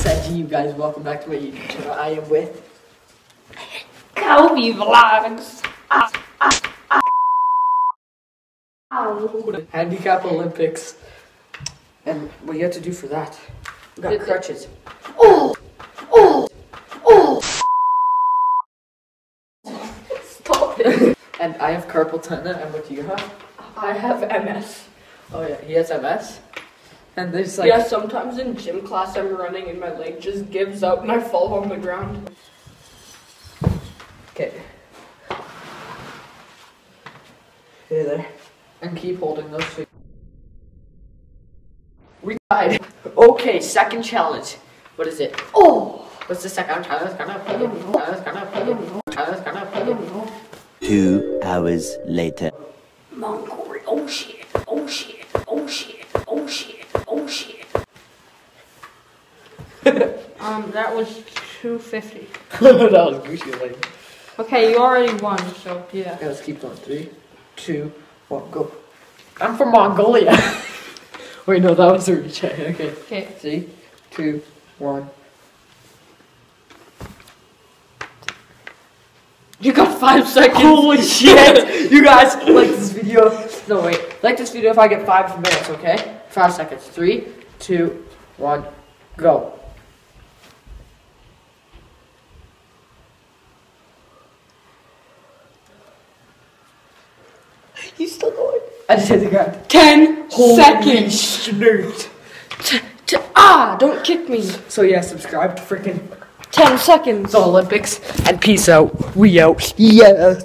Said you guys, welcome back to my YouTube channel. I am with Kobe vlogs. Oh, Handicap Olympics. And what you have to do for that? We got crutches. Stop it. And I have carpal tunnel. And what do you have? I have MS. Oh yeah, he has MS. And there's like yeah, sometimes in gym class I'm running and my leg just gives up and I fall on the ground. Okay. Hey there. And keep holding those feet. We died. Okay, second challenge. What is it? Oh! What's the second challenge? Kind of challenge, kind of challenge, kind of Two hours later. Mongory. Oh shit. Oh shit. Oh shit. Oh shit. Oh shit. um, that was 250. that was Gucci like. Okay, you already won, so yeah. Yeah, let's keep going. Three, two, one, go. I'm from Mongolia. Wait, no, that was a reach. Okay. Okay. Three, two, one. You got five seconds. Holy shit! you guys like this video? No, wait. Like this video if I get five minutes, okay? Five seconds. Three, two, one, go. You still going? I just hit the ground. Ten Holy seconds. Snort. Ah! Don't kick me. So yeah, subscribe to freaking Ten seconds. the Olympics and peace out. We out. Yeah.